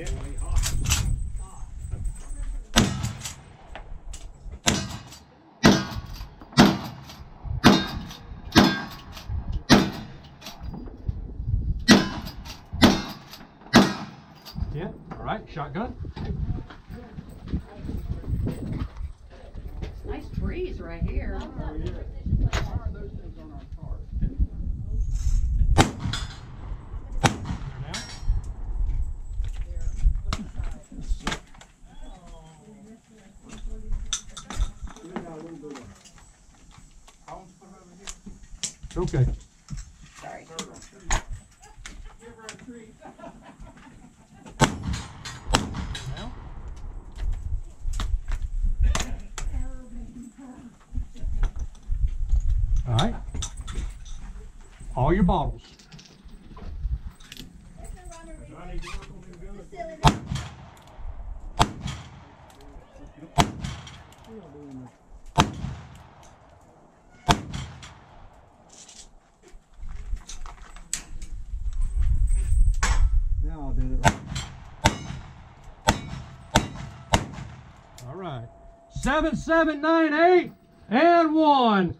definitely hot. Yeah, all right, shotgun. Nice breeze right here. Okay. Sorry. All right. All your bottles. I need I'll do it. All right. Seven, seven, nine, eight, and one.